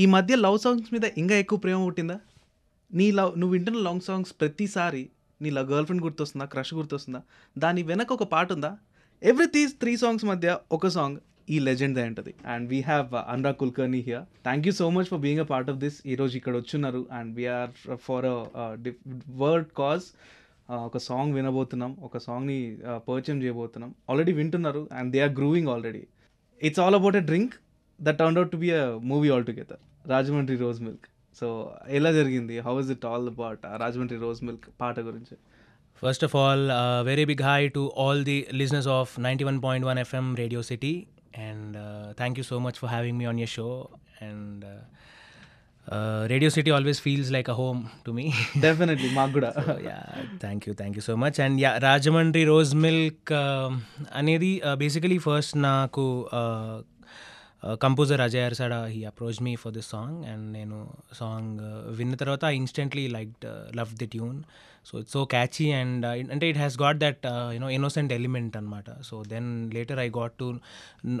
ఈ మధ్య love songs మీద ఇంకా ఎక్కువ ప్రేమ పుట్టిందా? నీ లవ్ నువ్వు వింటున్న లవ్ సాంగ్స్ ప్రతిసారి నీ లవ్ గర్ల్ ఫ్రెండ్ గుర్తొస్తుందా? క్రష్ గుర్తొస్తుందా? దాని వెనక ఒక పాట ఉందా? ఎవ్రీ త్రీ త్రీ సాంగ్స్ మధ్య ఒక సాంగ్ ఈ లెజెండ్ దే ఉంటుంది and we have Anurag Kulkarni here thank you so much for being a part of this ఈరోజు ఇక్కడ వచ్చున్నారు. And we are forward cause ఒక సాంగ్ వినబోతున్నాం. ఒక సాంగ్ని uh, పర్చేమ్ చేయబోతున్నాం. ఆల్రెడీ వింటున్నారు. And they are grooving already it's all about a drink that turn out to be a movie all together Rajahmundry rose milk. So ఎలా జరిగింది? How is it all about Rajahmundry rose milk పాట గురించి? First of all very big hi to all the listeners of ninety one point one FM Radio City and thank you so much for having me on your show and Radio City always feels like a home to me definitely మాకు కూడా. Thank you thank you so much and yeah Rajahmundry rose milk అనేది basically first నాకు composer Ajay Arsada he approach me for this song and నేను song విన్న తర్వాత I instantly like love the tune so it's so catchy and అంటే it has got that you know innocent element అనమాట so then later I got to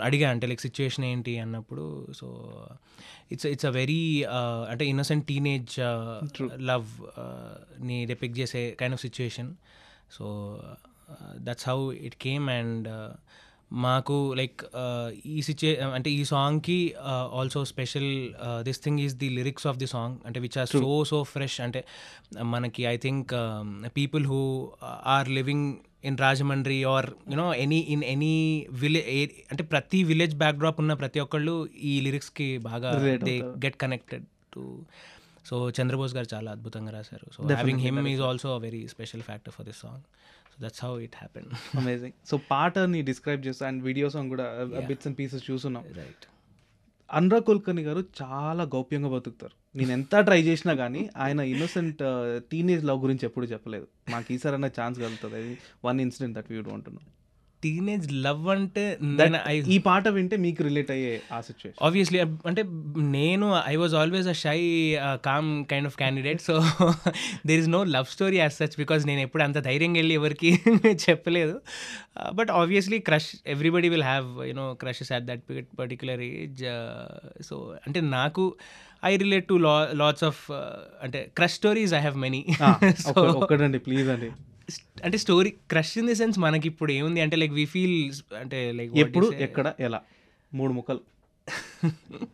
అడిగా అంటే like situation ఏంటి అన్నప్పుడు so it's it's a very అంటే innocent teenage లవ్ని depict చేసే kind of situation so that's how it came and మాకు like ఈ సిచ్యువే అంటే ఈ సాంగ్కి also special this thing is the lyrics of the song అంటే which are so so fresh అంటే మనకి I think people who are living in Rajahmundry are you know any in any village అంటే ప్రతి విలేజ్ బ్యాక్డ్రాప్ ఉన్న ప్రతి ఒక్కళ్ళు ఈ లిరిక్స్కి బాగా they. Get connected to so Chandrabose garu చాలా అద్భుతంగా రాశారు. So having him is also a very special factor for this song that's how it happen amazing so పాటని డిస్క్రైబ్ చేస్తా అండ్ వీడియో సాంగ్ కూడా బిట్స్ అండ్ పీసెస్ చూస్తున్నాం. Right Anurag Kulkarni garu చాలా గౌప్యంగా బతుకుతారు. నేను ఎంత ట్రై చేసినా కానీ ఆయన ఇన్నోసెంట్ టీనేజ్ లవ్ గురించి ఎప్పుడు చెప్పలేదు. మాకు ఈసారైనా ఛాన్స్ కలుగుతుంది. అది వన్ ఇన్సిడెంట్ దట్ వీడు అంటున్నాం టీనేజ్ లవ్ అంటే ఈ పాట వింటే మీకు రిలేట్ అయ్యే ఆ సిచ్యువేషన్ ఆబ్వియస్లీ అంటే నేను I was always a shy calm kind of candidate so there is no love story as such because నేను ఎప్పుడు అంత ధైర్యంగా వెళ్ళి ఎవరికి చెప్పలేదు. But obviously crush everybody will have you know crushes at that particular age so అంటే నాకు I relate to la lots of అంటే crush stories I have many so ఒక్కడండి please అండి. అంటే story crush in the sense మనకి ఇప్పుడు ఏముంది? అంటే like we feel అంటే లైక్ ఎప్పుడు ఎక్కడ ఎలా? మూడు ముక్కలు.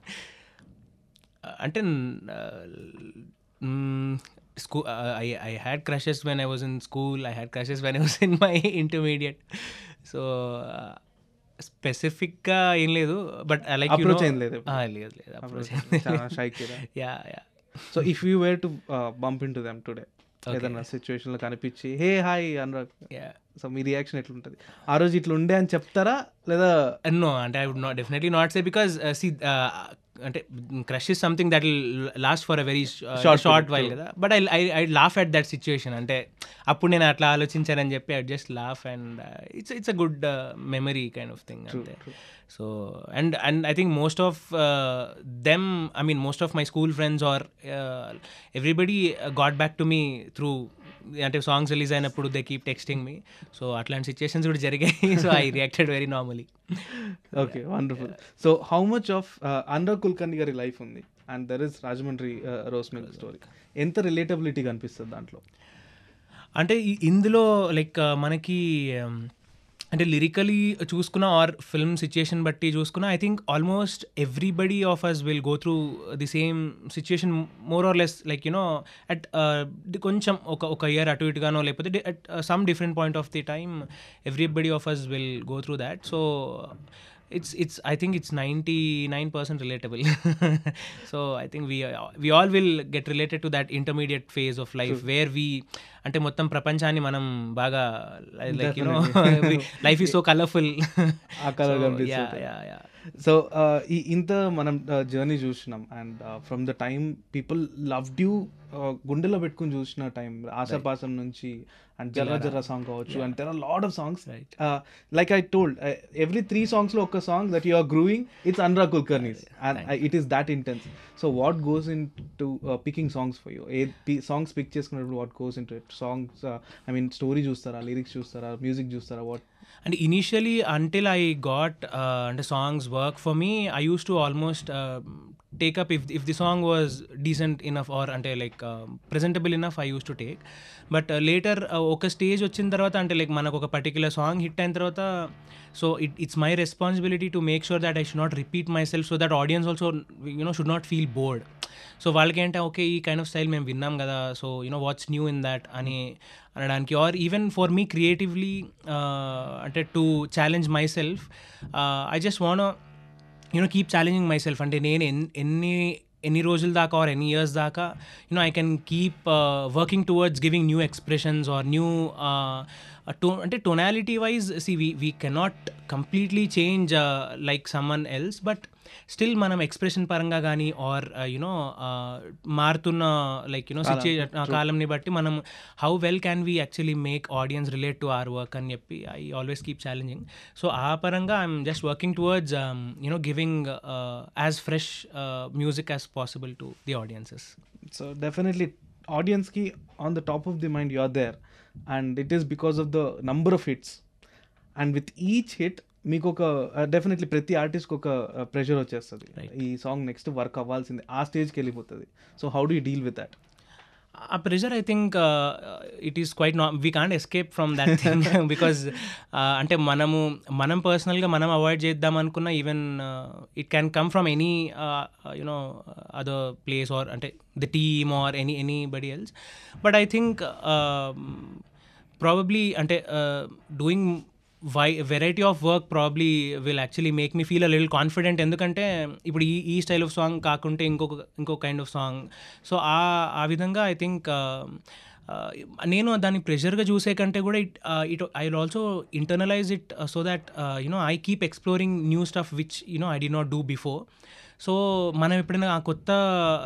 అంటే school I I had crushes when I was in school I had crushes when I was in my intermediate so స్పెసిఫిక్గా ఏం లేదు. బట్ లైక్ Approach ఏం లేదు లేదు లేదు approach yeah yeah so if you were to bump in to them today ఏదైనా సిచ్యువేషన్లో కనిపించి హే హాయ్ అనురాగ్ సో మీ రియాక్షన్ ఎట్లుంటది? ఆ రోజు ఇట్లా ఉండే అని చెప్తారా? లేదా నో అంటే I would not definitely not say because see అంటే crush is something that last for a very short period, while కదా. But I I laugh at that situation అంటే అప్పుడు నేను అట్లా ఆలోచించానని చెప్పి I just laugh and it's it's a good memory kind of thing అంతే. So and and I think most of them I mean most of my school friends are everybody got back to me through అంటే songs release అయినప్పుడు they keep texting me so అట్లాంటి సిచ్యువేషన్స్ కూడా జరిగాయి. So I reacted very normally okay wonderful so how much of Anurag Kulkarni గారి life ఉంది? And there is Rajahmundry rose milk story ఎంత relatability కనిపిస్తుంది దాంట్లో? అంటే ఇందులో లైక్ మనకి um, అంటే లిరికలీ చూసుకున్న ఆర్ ఫిల్మ్ సిచ్యుయేషన్ బట్టి చూసుకున్న I think almost everybody of us will go through the same situation more or less like you know at కొంచెం ఒక ఒక ఇయర్ అటు ఇటుగానో లేకపోతే at some different point of the time everybody of us will go through that so it's it's I think it's ninety nine percent relatable so I think we we all will get related to that intermediate phase of life where we అంటే మొత్తం ప్రపంచాన్ని మనం బాగా like you know life is so colourful. So ఈ ఇంత మనం journey చూసినాం and from the time people loved you గుండెలో పెట్టుకుని చూసిన టైం ఆశాపాసం నుంచి అండ్ జర్రా జర్రా సాంగ్ కావచ్చు and there are lot of songs. Like I told every three సాంగ్స్లో ఒక song that you are grooving it's Anurag Kulkarni's and it is that intense so what goes in to picking songs for you A songs pick చేసుకున్నప్పుడు what goes into it songs I mean story చూస్తారా lyrics చూస్తారా music చూస్తారా what అంటే initially until I got అంటే songs work for me I used to almost take up if if the song was decent enough or అంటే like presentable enough I use to take but later ఒక stage వచ్చిన తర్వాత అంటే like మనకు ఒక particular song hit అయిన తర్వాత so it it's my responsibility to make sure that I should not repeat myself so that audience also you know should not feel bored so వాళ్ళకి ఏంటంటే ఓకే ఈ కైండ్ ఆఫ్ స్టైల్ మేము విన్నాం కదా so you know what's new in that అని అనడానికి or even for me creatively అంటే to challenge myself I just want you know keep challenging myself అంటే నేను ఎన్ని ఎన్ని రోజుల దాకా ఆర్ ఎన్ని ఇయర్స్ దాకా you know I can keep working towards giving new expressions or new to అంటే tonality wise see we we cannot completely change like someone else but still మనం ఎక్స్ప్రెషన్ పరంగా కానీ ఆర్ యునో మారుతున్న like you know situation కాలంని బట్టి మనం how well can we actually make audience relate to our work అని చెప్పి I always keep challenging so ఆ పరంగా I'm just working towards you know giving as fresh music as possible to the audiences so definitely ఆడియన్స్కి on the top of the mind you are there and it is because of the number of hits and with each hit మీకు ఒక definitely ప్రతి ఆర్టిస్ట్కి ఒక pressure వచ్చేస్తుంది. ఈ song next work అవ్వాల్సిందే. ఆ స్టేజ్కి వెళ్ళిపోతుంది so how do you deal with that uh pressure I think it is quite నా we can't escape from that thing because అంటే మనము మనం పర్సనల్గా మనం అవాయిడ్ చేద్దాం అనుకున్న even it can come from any you know other place or అంటే the team or any anybody else but I think probably అంటే doing wide variety of work probably will actually make me feel a little confident ఎందుకంటే ఇప్పుడు ఈ ఈ style of song కాకుంటే ఇంకొక ఇంకొక kind of song so ఆ ఆ విధంగా ఐ థింక్ నేను దాన్ని ప్రెషర్గా చూసే కంటే కూడా it it I will also internalize it so that you know I keep exploring new stuff which you know I did not do before so మనం ఎప్పుడైనా ఆ కొత్త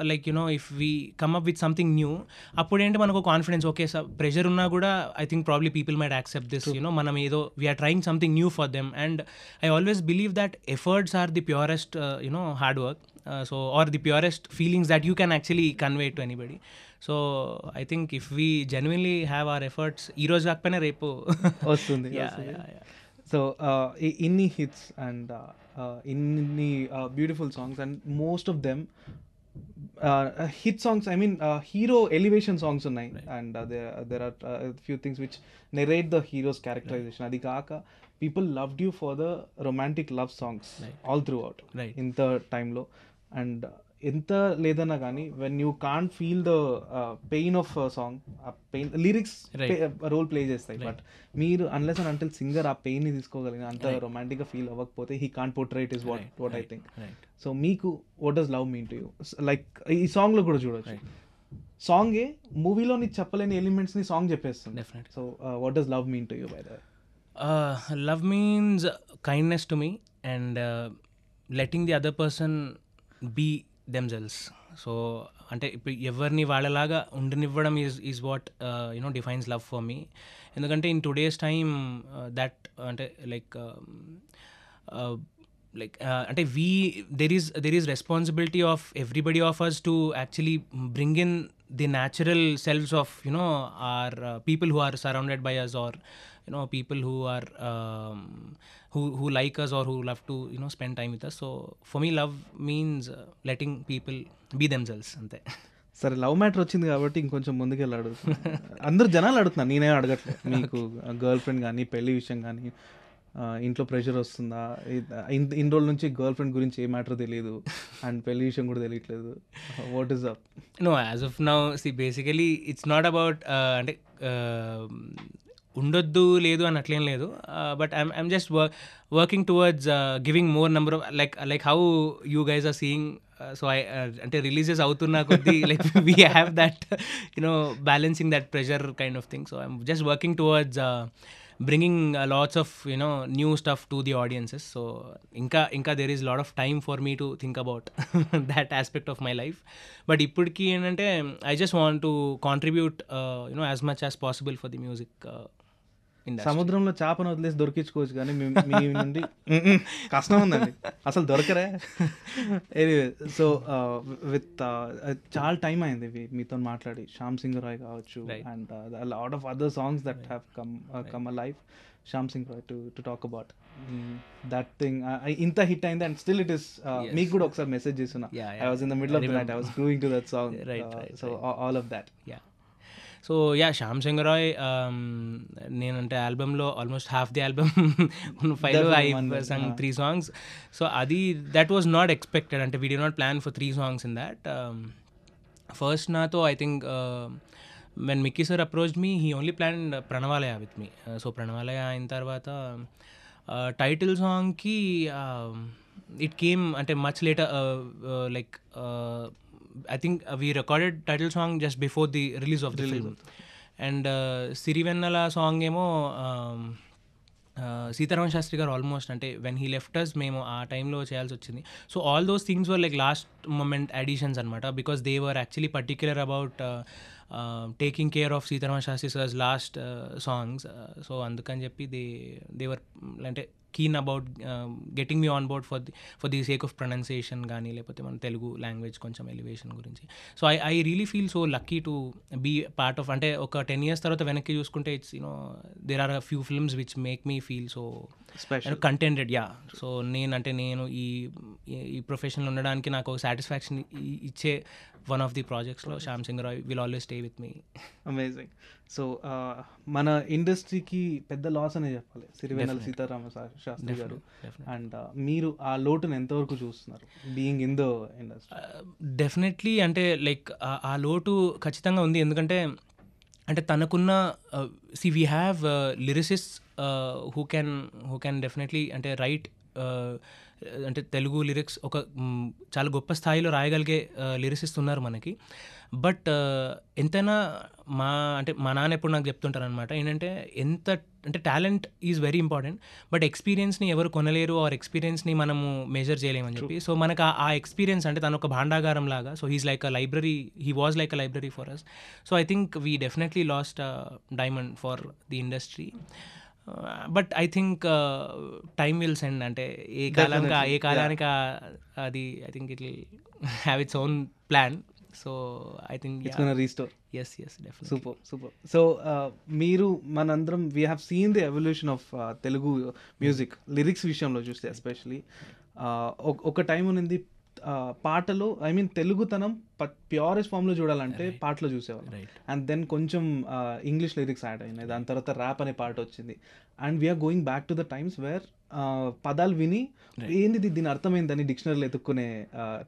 like you know if we come up with something new అప్పుడు ఏంటి మనకు confidence okay sir pressure ఉన్నా కూడా I think probably people might accept this you know మనం ఏదో we're trying something new for them and I always believe that efforts are the purest you know hard work so are the purest feelings that you can actually convey to anybody so I think if we genuinely have our efforts ఈ రోజు కాకపోయినా రేపు. వస్తుంది. So ఇన్ని hits and ఇన్ని beautiful songs and most of them hit songs I mean hero elevation songs ఉన్నాయి. And there are few things which narrate the heroes characterization అది కాక people loved you for the romantic love songs all throughout. ఇంత టైంలో and ఎంత లేదన్నా కానీ when you can't feel the pain of song ఆ pain lyrics. Role play చేస్తాయి. But మీరు అన్లెస్ అండ్ అంటే సింగర్ ఆ పెయిన్ని తీసుకోగలిగిన అంత రొమాంటిక్గా ఫీల్ అవ్వకపోతే he can't portray is what what I think so మీకు what does love mean to you like ఈ సాంగ్లో కూడా చూడొచ్చు. సాంగే మూవీలో నీకు చెప్పలేని ఎలిమెంట్స్ని సాంగ్ చెప్పేస్తుంది. So what does love mean to you by the Uh, love means kindness to me and uh, letting the other person so అంటే ఇప్పుడు ఎవరిని వాళ్ళలాగా ఉండనివ్వడం is is what you know defines love for me ఎందుకంటే in today's time that అంటే like like అంటే we there is there is responsibility of everybody of us to actually bring in the natural selves of you know our people who are surrounded by us or you know people who are who who like us or who love to you know spend time with us so for me love means letting people be them selves అంతే సరే love matter వచ్చింది కాబట్టి ఇంకొంచెం ముందుకెళ్ళి ముందుకెళ్ళాడు అందరు జనాలు అడుగుతున్నాను నేనే అడగట్లేదు మీకు గర్ల్ ఫ్రెండ్ కానీ పెళ్ళి విషయం కానీ ఇంట్లో ప్రెషర్ వస్తుందా? ఇన్ రోజుల నుంచి గర్ల్ ఫ్రెండ్ గురించి ఏ మ్యాటర్ తెలియదు అండ్ పెళ్ళి విషయం కూడా తెలియట్లేదు. What is up no as of now see basically it's not about అంటే ఉండొద్దు లేదు అని అట్లేం లేదు but I'm I'm just working towards giving more number of like like how you guys are seeing so I అంటే releases అవుతున్న కొద్దీ like we have that you know balancing that pressure kind of thing so I'm just working towards bringing lots of you know new stuff to the audiences so ఇంకా ఇంకా there is lot of time for me to think about that aspect of my life but ఇప్పటికి ఏంటంటే I just want to contribute you know as much as possible for the music సముద్రంలో చేపను వదిలేసి దొరికించుకోవచ్చు కానీ మీ నుండి "మ్మ్, కష్టం ఉందండి. అసలు దొరకరే. ఎనీవే సో విత్ చాలా టైం అయింది మీతో మాట్లాడి. శ్యామ్ సింగ్ రాయ్ కావచ్చు. And lot of other songs that have come come a life Shyam Singh Roy to to talk about that thing ఇంత హిట్ అయింది అండ్ స్టిల్ ఇట్ ఇస్. మీకు కూడా ఒకసారి మెసేజ్ చేస్తున్నా. I. Was in the middle of the night I was grooving to that song so all of that yeah so yeah Shyam Singh Roy నేనంటే ఆల్బమ్లో almost half the album five I sung. Three songs so అది that was not expected అంటే we did not plan for three songs in that first నాతో I think when Mickey sir approach me he only plan Pranavalaya with me so Pranavalaya అయిన తర్వాత title సాంగ్కి it came అంటే much later like I think we recorded title song just before the release of the film and Sirivennela song ఏమో um, uh, Sitarama Sastry గారు almost అంటే when he లెఫ్టర్స్ మేము ఆ టైంలో చేయాల్సి వచ్చింది. So all those things were like last moment additions అనమాట because they were actually particular about taking care of Seetharama Sastry sir's last songs so అందుకని చెప్పి దే దేవర్ అంటే keen about getting me on board for the for the sake of pronunciation కానీ లేకపోతే మన Telugu language కొంచెం elevation గురించి. So I I really feel so lucky to be part of అంటే ఒక టెన్ ఇయర్స్ తర్వాత వెనక్కి చూసుకుంటే it's you know there are few films which make me feel so contented yeah so నేను అంటే నేను ఈ ఈ- ఈ ప్రొఫెషన్లో ఉండడానికి నాకు ఒక సాటిస్ఫాక్షన్ ఇచ్చే one of the ప్రాజెక్ట్స్లో Shyam Singh Roy will always stay with me amazing so మన ఇండస్ట్రీకి పెద్ద లాస్ అనే చెప్పాలి. Definitely. సీతారామ శాస్త్రి గారు. అండ్ మీరు ఆ లోటును ఎంతవరకు చూస్తున్నారు? Being in the industry definitely అంటే లైక్ ఆ లోటు ఖచ్చితంగా ఉంది. ఎందుకంటే అంటే తనకున్న see we have lyricists who can who can definitely అంటే రైట్ అంటే తెలుగు లిరిక్స్ ఒక చాలా గొప్ప స్థాయిలో రాయగలిగే లిరిసిస్ట్ ఉన్నారు మనకి. బట్ ఎంతైనా మా అంటే మా నాన్న ఎప్పుడు నాకు చెప్తుంటారు అనమాట ఏంటంటే ఎంత అంటే talent is very important but ఎక్స్పీరియన్స్ని ఎవరు కొనలేరు ఆర్ ఎక్స్పీరియన్స్ని మనము మెజర్ చేయలేమని చెప్పి. సో మనకు ఆ- ఆ ఎక్స్పీరియన్స్ అంటే తను ఒక భాండాగారం లాగా so he's like a library he was like a library for us so I think we definitely lost diamond for the industry but I think time will send అంటే ఏ కాలానికి ఏ కాలానికి అది I think it will have its own plan so I think it's gonna restore yes yes definite super super so మీరు మనందరం we have seen the evolution of Telugu music lyrics విషయంలో చూస్తే ఎస్పెషలీ ఒక టైం uh, పాటలో I mean తెలుగుతనం purest ఫామ్లో చూడాలంటే పాటలో చూసేవాళ్ళం. అండ్ దెన్ కొంచెం ఇంగ్లీష్ లిరిక్స్ యాడ్ అయినాయి. దాని తర్వాత ర్యాప్ అనే పాట వచ్చింది. And we're going back to the times where పదాలు విని ఏంది దీని అర్థమైందని డిక్షనరీలో ఎత్తుక్కునే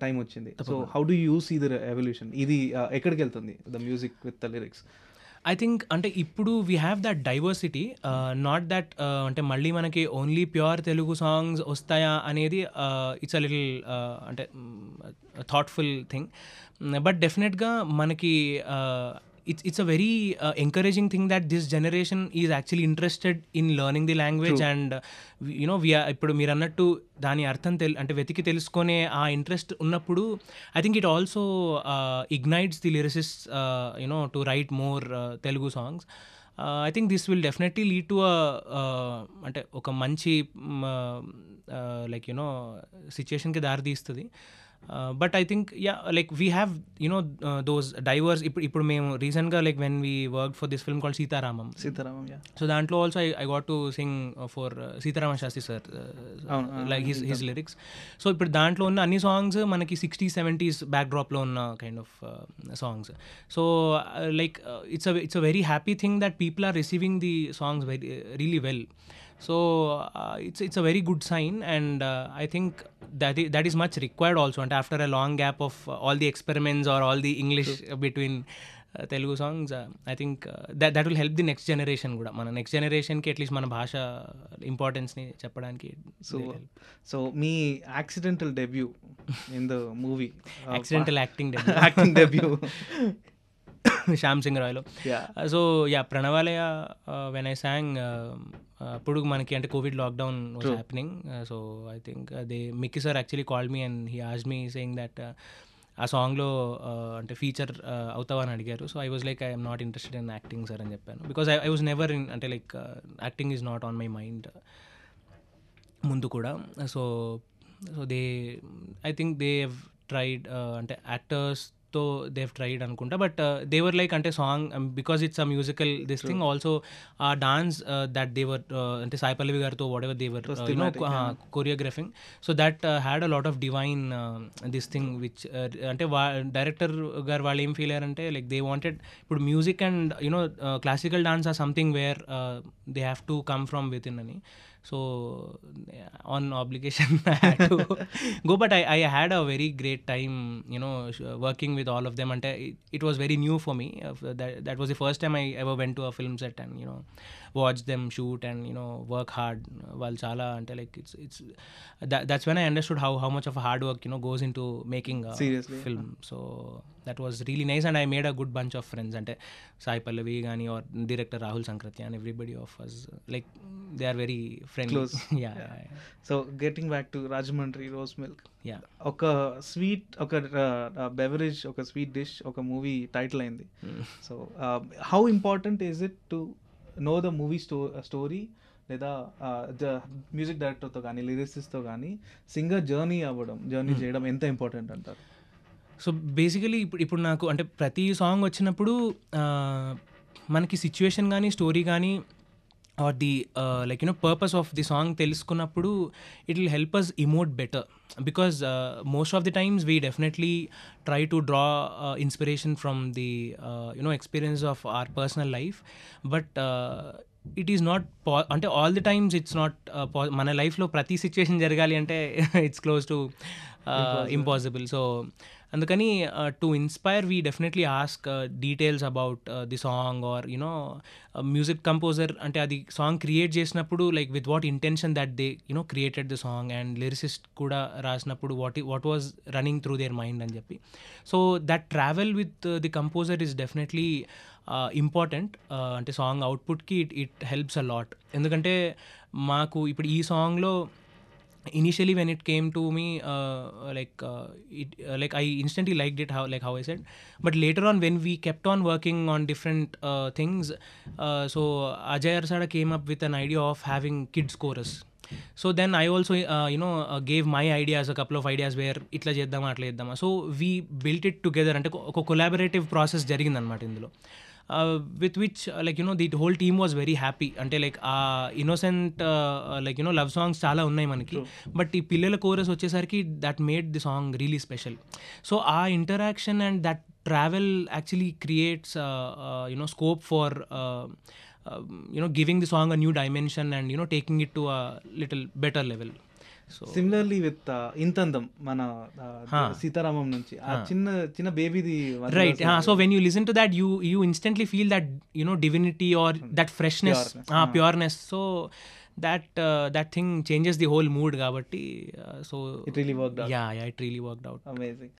టైం వచ్చింది. So how do you see ఇది ఎవల్యూషన్ ఇది ఎక్కడికి వెళ్తుంది? The music with the lyrics I think అంటే ఇప్పుడు we have that diversity not that అంటే మళ్ళీ మనకి ఓన్లీ ప్యూర్ తెలుగు సాంగ్స్ వస్తాయా అనేది ఇట్స్ అ లిటిల్ అంటే థాట్ఫుల్ థింగ్ బట్ డెఫినెట్గా మనకి uh, it's it's a very encouraging thing that this generation is actually interested in learning the language and you know we're ఇప్పుడు మీరు అన్నట్టు దాని అర్థం తెల్ అంటే వెతికి తెలుసుకునే ఆ ఇంట్రెస్ట్ ఉన్నప్పుడు I think it also ignites the lyricists you know to write more Telugu songs I think this will definitely lead to అంటే ఒక మంచి లైక్ యునో సిచ్యుయేషన్కి దారి తీస్తుంది but I think yeah like we have you know those diverse ఇప్పుడు ఇప్పుడు మేము రీసెంట్గా like when we work for this film call Sitaramam Sitaramam so దాంట్లో also I I got to sing for Seetharama Sastry sir like his his lyrics so ఇప్పుడు దాంట్లో ఉన్న అన్ని songs మనకి సిక్స్టీ సెవెంటీస్ బ్యాక్ డ్రాప్లో ఉన్న kind of songs so like it's it's a very happy thing that people are receiving the songs very really well so it's it's a very good sign and I think that that is much required also అంటే after a long gap of all the experiments or all the English between Telugu songs I think that that will help the next generation కూడా మన next జనరేషన్కి at least మన భాష ఇంపార్టెన్స్ని చెప్పడానికి so so me accidental debut in the movie accidental acting acting debut Shyam Singh రాయ్లో. So yeah Pranavalaya when I sang అప్పుడు మనకి అంటే Covid lockdown was happening so I think they Mickey sir actually call me and he Aaj me saying that ఆ సాంగ్లో అంటే feature అవుతావా అని అడిగారు. So I was like I'm not interested in acting sir అని చెప్పాను. Because I I was never in అంటే like acting is not on my mind ముందు కూడా. So so they I think they have tried అంటే యాక్టర్స్తో they have tried అనుకుంటా but they were like అంటే song because it's a musical this thing also ah dance that they were అంటే సాయి పల్లవి గారితో whatever they were you know. Choreographing so that had a lot of divine this thing which అంటే వా director గారు వాళ్ళు ఏం feel అయ్యారంటే like they wanted ఇప్పుడు music and you know classical dance or something where they have to come from within అని. so on obligation i had to go but I, I had a very great time you know working with all of them and it, it was very new for me. Uh, that, that was the first time i ever went to a film set and you know watch them shoot and you know work hard వాళ్ళు చాలా అంటే like it's it's that's when I understood how how much of hard work you know goes into making film so that was really nice and I made a good bunch of friends అంటే సాయి పల్లవి కానీ our director Rahul Sankrityan and everybody of us like they are very friendly Close. Yeah so getting back to Rajahmundry rose milk yeah ఒక sweet ఒక beverage ఒక sweet dish ఒక movie title అయింది. So how important is it to know the movie sto story లేదా music డైరెక్టర్తో కానీ లిరిసిస్తో కానీ సింగర్ జర్నీ అవ్వడం జర్నీ చేయడం ఎంత ఇంపార్టెంట్ అంటారు? సో బేసికలీ ఇప్పుడు ఇప్పుడు నాకు అంటే ప్రతి సాంగ్ వచ్చినప్పుడు మనకి సిచ్యువేషన్ కానీ స్టోరీ కానీ or the like you know purpose of the song తెలుసుకున్నప్పుడు it will help us emote better because most of the times we definitely try to draw inspiration from the you know experience of our personal life but it is not పా అంటే all the times it's not మన లైఫ్లో ప్రతి situation జరగాలి అంటే it's close to impossible so అందుకని to inspire we definitely ask details about the song or you know music composer అంటే అది సాంగ్ క్రియేట్ చేసినప్పుడు like with what intention that they you know created the song and lyricist కూడా రాసినప్పుడు what what was running through their mind అని చెప్పి. So that travel with the composer is definitely important అంటే song అవుట్పుట్కి it it helps a lot ఎందుకంటే మాకు ఇప్పుడు ఈ సాంగ్లో initially when it came to me uh, like uh, it uh, like i instantly liked it how like how i said but later on when we kept on working on different uh, things uh, so ajay arsada came up with an idea of having kids chorus so then I also you know gave my ideas a couple of ideas where ఇట్లా చేద్దామా అట్లా చేద్దామా so we built it together అంటే ఒక collaborative process జరిగిందనమాట ఇందులో with which like you know the whole team was very happy అంటే like ah innocent like you know love songs చాలా ఉన్నాయి మనకి. బట్ ఈ పిల్లల కోరస్ వచ్చేసరికి that made the song really special so ah interaction and that travel actually creates you know scope for you know giving the song a new dimension and you know taking it to a little better level so similarly with Inthandham మన uh, Sita Ramam నుంచి ఆ చిన్న చిన్న బేబీది right uh, so when you listen to that you you instantly feel that you know divinity or that freshness Pureness, ah, pureness so that uh, that thing changes the whole mood kabatti uh, so it really work yeah yeah it really worked out amazing.